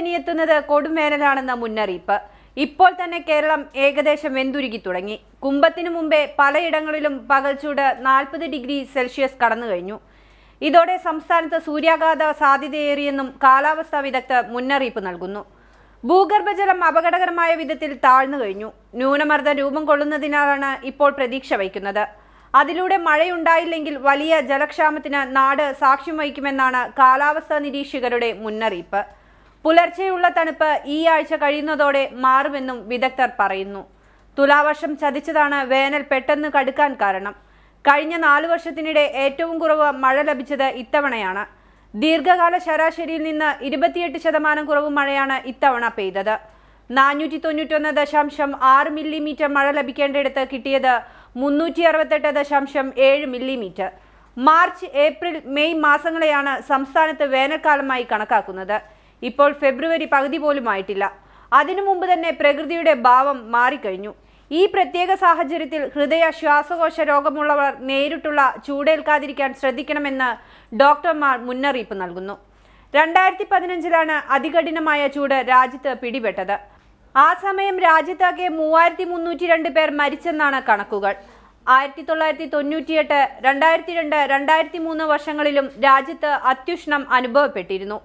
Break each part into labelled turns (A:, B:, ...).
A: വരാനിരിക്കുന്നത് കൊടുംവേനലാണെന്ന മുന്നറിയിപ്പ്. ഇപ്പോൾ തന്നെ കേരളം ഏകദേശം വെന്തുരുകി തുടങ്ങി. കുംഭത്തിനു മുമ്പേ പലയിടങ്ങളിലും പകൽച്ചൂട് നാൽപ്പത് ഡിഗ്രി സെൽഷ്യസ് കടന്നു കഴിഞ്ഞു. ഇതോടെ സംസ്ഥാനത്ത് സൂര്യാഘാത സാധ്യതയേറിയെന്നും കാലാവസ്ഥാ വിദഗ്ധർ മുന്നറിയിപ്പ് നൽകുന്നു. ഭൂഗർഭജലം അപകടകരമായ വിധത്തിൽ താഴ്ന്നു കഴിഞ്ഞു. ന്യൂനമർദ്ദം രൂപം കൊള്ളുന്നതിനാലാണ് ഇപ്പോൾ പ്രതീക്ഷ വയ്ക്കുന്നത്. അതിലൂടെ മഴയുണ്ടായില്ലെങ്കിൽ വലിയ ജലക്ഷാമത്തിന് നാട് സാക്ഷ്യം വഹിക്കുമെന്നാണ് കാലാവസ്ഥാ നിരീക്ഷകരുടെ മുന്നറിയിപ്പ്. പുലർച്ചെയുള്ള തണുപ്പ് ഈ ആഴ്ച കഴിയുന്നതോടെ മാറുമെന്നും വിദഗ്ധർ പറയുന്നു. തുലാവർഷം ചതിച്ചതാണ് വേനൽ പെട്ടെന്ന് കടുക്കാൻ കാരണം. കഴിഞ്ഞ നാലു വർഷത്തിനിടെ ഏറ്റവും കുറവ് മഴ ലഭിച്ചത് ഇത്തവണയാണ്. ദീർഘകാല ശരാശരിയിൽ നിന്ന് ഇരുപത്തിയെട്ട് ശതമാനം കുറവ് മഴയാണ് ഇത്തവണ പെയ്തത്. നാനൂറ്റി തൊണ്ണൂറ്റൊന്ന് ദശാംശം ആറ് മില്ലിമീറ്റർ മഴ ലഭിക്കേണ്ടിടത്ത് കിട്ടിയത് മുന്നൂറ്റി അറുപത്തെട്ട് ദശാംശം ഏഴ് മില്ലിമീറ്റർ. മാർച്ച് ഏപ്രിൽ മെയ് മാസങ്ങളെയാണ് സംസ്ഥാനത്ത് വേനൽക്കാലമായി കണക്കാക്കുന്നത്. ഇപ്പോൾ ഫെബ്രുവരി പകുതി പോലും ആയിട്ടില്ല. അതിനു മുമ്പ് തന്നെ പ്രകൃതിയുടെ ഭാവം മാറിക്കഴിഞ്ഞു. ഈ പ്രത്യേക സാഹചര്യത്തിൽ ഹൃദയ ശ്വാസകോശ രോഗമുള്ളവർ നേരിട്ടുള്ള ചൂടേൽക്കാതിരിക്കാൻ ശ്രദ്ധിക്കണമെന്ന് ഡോക്ടർമാർ മുന്നറിയിപ്പ് നൽകുന്നു. രണ്ടായിരത്തി പതിനഞ്ചിലാണ് അതികഠിനമായ ചൂട് രാജ്യത്ത് പിടിപെട്ടത്. ആ സമയം രാജ്യത്താകെ മൂവായിരത്തി മുന്നൂറ്റി രണ്ട് പേർ മരിച്ചെന്നാണ് കണക്കുകൾ. ആയിരത്തി തൊള്ളായിരത്തി തൊണ്ണൂറ്റിയെട്ട് രണ്ടായിരത്തി രണ്ട് രണ്ടായിരത്തി മൂന്ന് വർഷങ്ങളിലും രാജ്യത്ത് അത്യുഷ്ണം അനുഭവപ്പെട്ടിരുന്നു.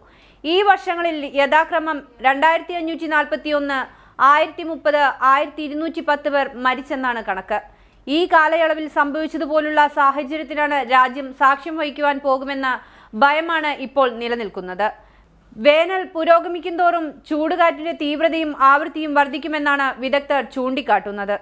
A: ഈ വർഷങ്ങളിൽ യഥാക്രമം രണ്ടായിരത്തി അഞ്ഞൂറ്റി നാൽപ്പത്തി ഒന്ന് ആയിരത്തി മുപ്പത് ആയിരത്തി ഇരുന്നൂറ്റി പത്ത് പേർ മരിച്ചെന്നാണ് കണക്ക്. ഈ കാലയളവിൽ സംഭവിച്ചതുപോലുള്ള സാഹചര്യത്തിനാണ് രാജ്യം സാക്ഷ്യം വഹിക്കുവാൻ പോകുമെന്ന ഭയമാണ് ഇപ്പോൾ നിലനിൽക്കുന്നത്. വേനൽ പുരോഗമിക്കും തോറും ചൂടുകാറ്റിന്റെ തീവ്രതയും ആവൃത്തിയും വർദ്ധിക്കുമെന്നാണ് വിദഗ്ധർ ചൂണ്ടിക്കാട്ടുന്നത്.